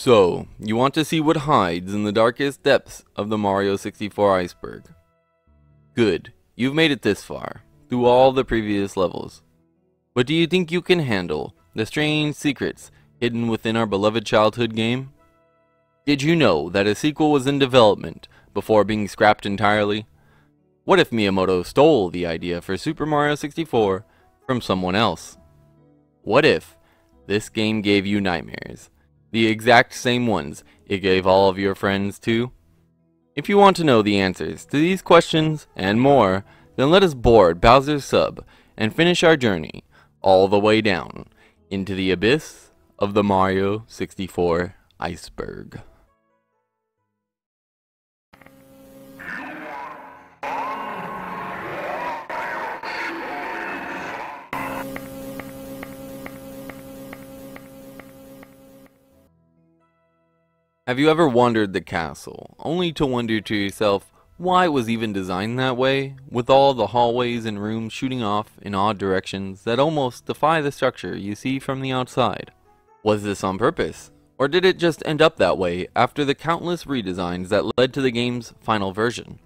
So, you want to see what hides in the darkest depths of the Mario 64 iceberg. Good, you've made it this far, through all the previous levels. But do you think you can handle the strange secrets hidden within our beloved childhood game? Did you know that a sequel was in development before being scrapped entirely? What if Miyamoto stole the idea for Super Mario 64 from someone else? What if this game gave you nightmares? The exact same ones it gave all of your friends too? If you want to know the answers to these questions and more, then let us board Bowser's sub and finish our journey all the way down into the abyss of the Mario 64 iceberg. Have you ever wandered the castle, only to wonder to yourself why it was even designed that way, with all the hallways and rooms shooting off in odd directions that almost defy the structure you see from the outside? Was this on purpose, or did it just end up that way after the countless redesigns that led to the game's final version?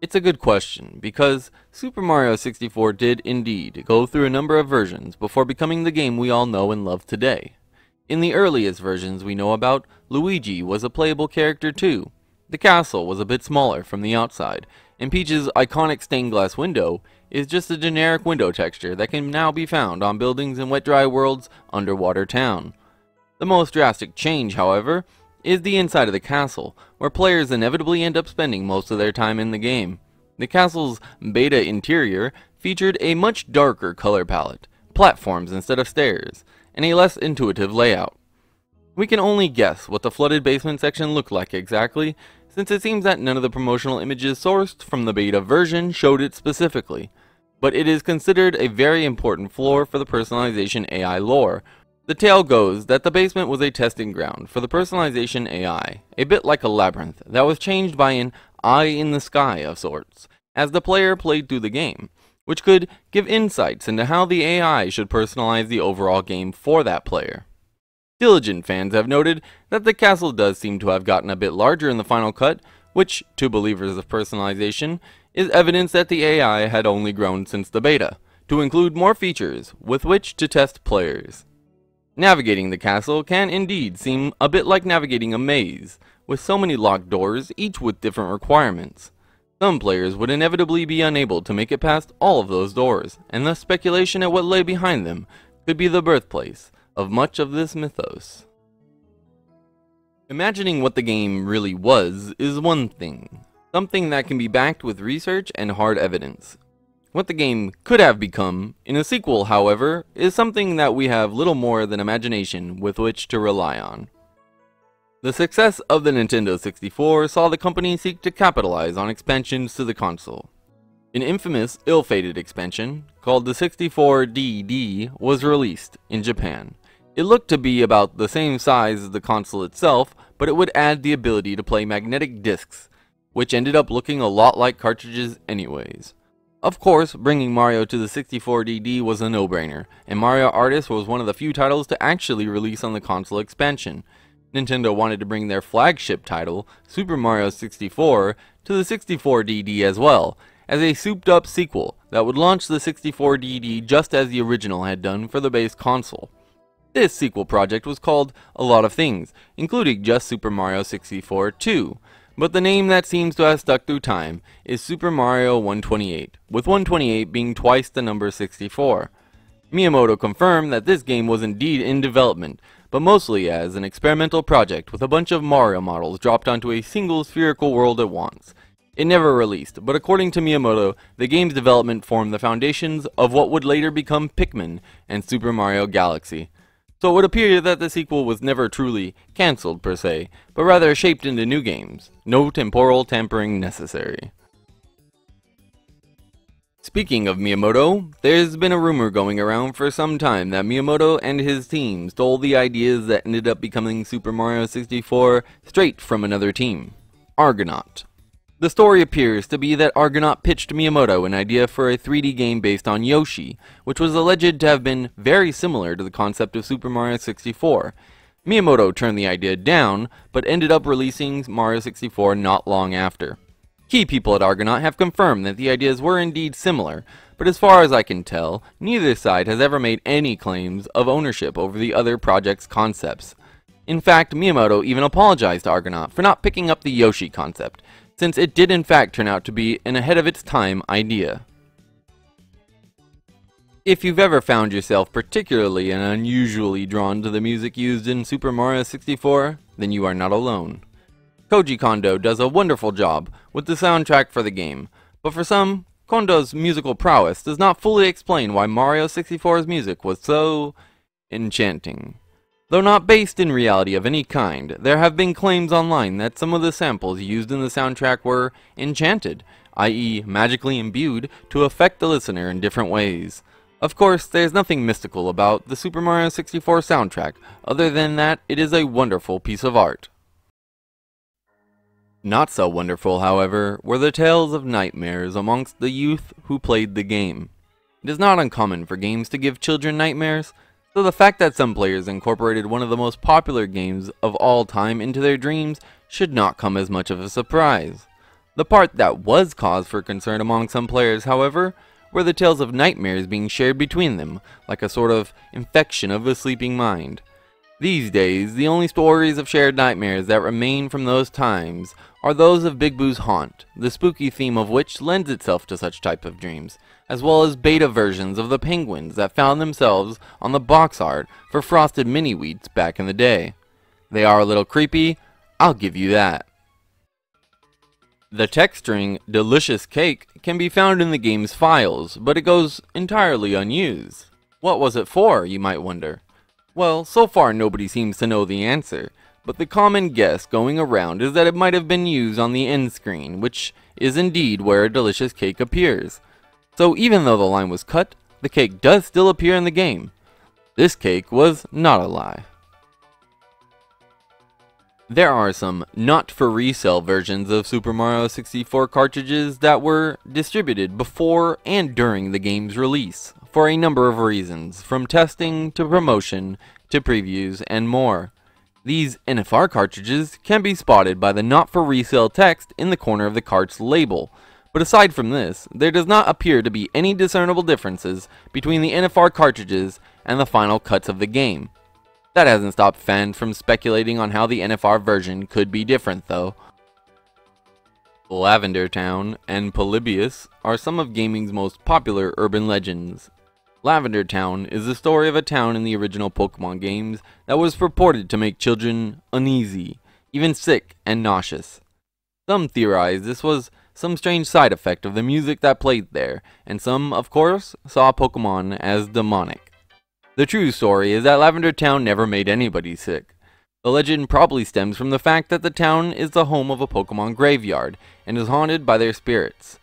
It's a good question, because Super Mario 64 did indeed go through a number of versions before becoming the game we all know and love today. In the earliest versions we know about, Luigi was a playable character too. The castle was a bit smaller from the outside, and Peach's iconic stained glass window is just a generic window texture that can now be found on buildings in Wet Dry World's Underwater Town. The most drastic change, however, is the inside of the castle, where players inevitably end up spending most of their time in the game. The castle's beta interior featured a much darker color palette, platforms instead of stairs, and a less intuitive layout. We can only guess what the flooded basement section looked like exactly, since it seems that none of the promotional images sourced from the beta version showed it specifically, but it is considered a very important floor for the personalization AI lore. The tale goes that the basement was a testing ground for the personalization AI, a bit like a labyrinth that was changed by an eye in the sky of sorts, as the player played through the game, which could give insights into how the AI should personalize the overall game for that player. Diligent fans have noted that the castle does seem to have gotten a bit larger in the final cut, which, to believers of personalization, is evidence that the AI had only grown since the beta, to include more features with which to test players. Navigating the castle can indeed seem a bit like navigating a maze, with so many locked doors, each with different requirements. Some players would inevitably be unable to make it past all of those doors, and thus speculation at what lay behind them could be the birthplace of much of this mythos. Imagining what the game really was is one thing, something that can be backed with research and hard evidence. What the game could have become in a sequel, however, is something that we have little more than imagination with which to rely on. The success of the Nintendo 64 saw the company seek to capitalize on expansions to the console. An infamous, ill-fated expansion, called the 64DD, was released in Japan. It looked to be about the same size as the console itself, but it would add the ability to play magnetic discs, which ended up looking a lot like cartridges anyways. Of course, bringing Mario to the 64DD was a no-brainer, and Mario Artist was one of the few titles to actually release on the console expansion, Nintendo wanted to bring their flagship title, Super Mario 64, to the 64DD as well, as a souped up sequel that would launch the 64DD just as the original had done for the base console. This sequel project was called a lot of things, including just Super Mario 64 2, but the name that seems to have stuck through time is Super Mario 128, with 128 being twice the number 64. Miyamoto confirmed that this game was indeed in development, but mostly as an experimental project with a bunch of Mario models dropped onto a single spherical world at once. It never released, but according to Miyamoto, the game's development formed the foundations of what would later become Pikmin and Super Mario Galaxy. So it would appear that the sequel was never truly cancelled per se, but rather shaped into new games. No temporal tampering necessary. Speaking of Miyamoto, there's been a rumor going around for some time that Miyamoto and his team stole the ideas that ended up becoming Super Mario 64 straight from another team, Argonaut. The story appears to be that Argonaut pitched Miyamoto an idea for a 3D game based on Yoshi, which was alleged to have been very similar to the concept of Super Mario 64. Miyamoto turned the idea down, but ended up releasing Mario 64 not long after. Key people at Argonaut have confirmed that the ideas were indeed similar, but as far as I can tell, neither side has ever made any claims of ownership over the other project's concepts. In fact, Miyamoto even apologized to Argonaut for not picking up the Yoshi concept, since it did in fact turn out to be an ahead of its time idea. If you've ever found yourself particularly and unusually drawn to the music used in Super Mario 64, then you are not alone. Koji Kondo does a wonderful job with the soundtrack for the game, but for some, Kondo's musical prowess does not fully explain why Mario 64's music was so enchanting. Though not based in reality of any kind, there have been claims online that some of the samples used in the soundtrack were enchanted, i.e. magically imbued to affect the listener in different ways. Of course, there's nothing mystical about the Super Mario 64 soundtrack, other than that it is a wonderful piece of art. Not so wonderful, however, were the tales of nightmares amongst the youth who played the game. It is not uncommon for games to give children nightmares, so the fact that some players incorporated one of the most popular games of all time into their dreams should not come as much of a surprise. The part that was cause for concern among some players, however, were the tales of nightmares being shared between them, like a sort of infection of the sleeping mind. These days, the only stories of shared nightmares that remain from those times are those of Big Boo's Haunt, the spooky theme of which lends itself to such type of dreams, as well as beta versions of the penguins that found themselves on the box art for Frosted Mini Wheats back in the day. They are a little creepy, I'll give you that. The text string Delicious Cake can be found in the game's files, but it goes entirely unused. What was it for, you might wonder? Well, so far nobody seems to know the answer, but the common guess going around is that it might have been used on the end screen, which is indeed where a delicious cake appears. So even though the line was cut, the cake does still appear in the game. This cake was not a lie. There are some not for resale versions of Super Mario 64 cartridges that were distributed before and during the game's release, for a number of reasons, from testing to promotion to previews and more. These NFR cartridges can be spotted by the not for resale text in the corner of the cart's label, but aside from this, there does not appear to be any discernible differences between the NFR cartridges and the final cuts of the game. That hasn't stopped fans from speculating on how the NFR version could be different though. Lavender Town and Polybius are some of gaming's most popular urban legends. Lavender Town is the story of a town in the original Pokemon games that was purported to make children uneasy, even sick and nauseous. Some theorize this was some strange side effect of the music that played there, and some, of course, saw Pokemon as demonic. The true story is that Lavender Town never made anybody sick. The legend probably stems from the fact that the town is the home of a Pokemon graveyard and is haunted by their spirits.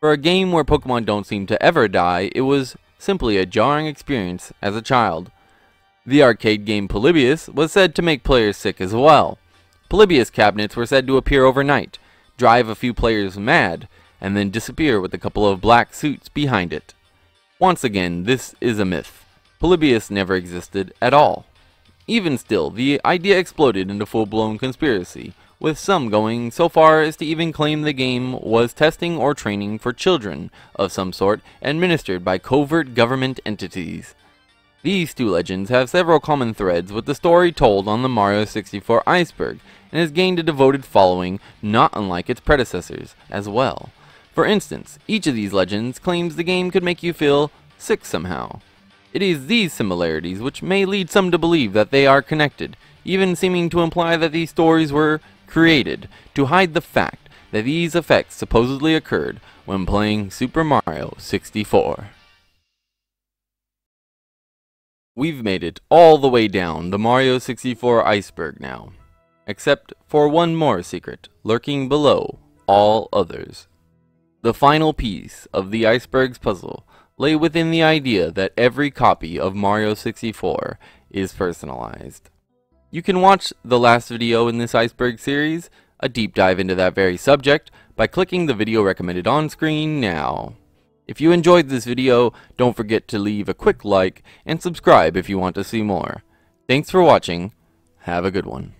For a game where Pokemon don't seem to ever die, it was simply a jarring experience as a child. The arcade game Polybius was said to make players sick as well. Polybius cabinets were said to appear overnight, drive a few players mad, and then disappear with a couple of black suits behind it. Once again, this is a myth. Polybius never existed at all. Even still, the idea exploded into full-blown conspiracy, with some going so far as to even claim the game was testing or training for children of some sort administered by covert government entities. These two legends have several common threads with the story told on the Mario 64 iceberg, and has gained a devoted following not unlike its predecessors as well. For instance, each of these legends claims the game could make you feel sick somehow. It is these similarities which may lead some to believe that they are connected, even seeming to imply that these stories were created to hide the fact that these effects supposedly occurred when playing Super Mario 64. We've made it all the way down the Mario 64 iceberg now except for one more secret lurking below all others. The final piece of the iceberg's puzzle lay within the idea that every copy of Mario 64 is personalized. You can watch the last video in this iceberg series, a deep dive into that very subject, by clicking the video recommended on screen now. If you enjoyed this video, don't forget to leave a quick like and subscribe if you want to see more. Thanks for watching, Have a good one.